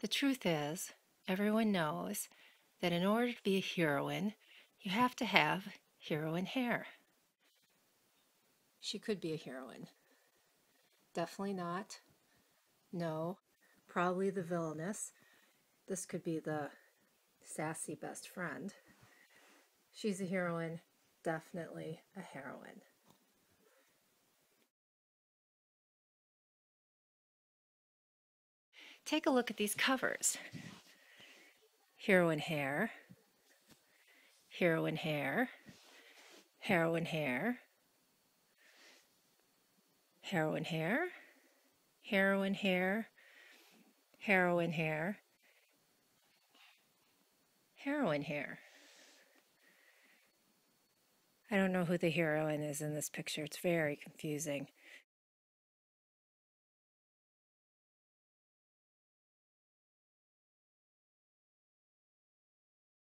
The truth is, everyone knows that in order to be a heroine, you have to have heroine hair. She could be a heroine. Definitely not. No. Probably the villainess. This could be the sassy best friend. She's a heroine. Definitely a heroine. Take a look at these covers. Heroine hair, heroine hair, heroine hair, heroine hair, heroine hair, heroine hair, heroine hair. I don't know who the heroine is in this picture. It's very confusing.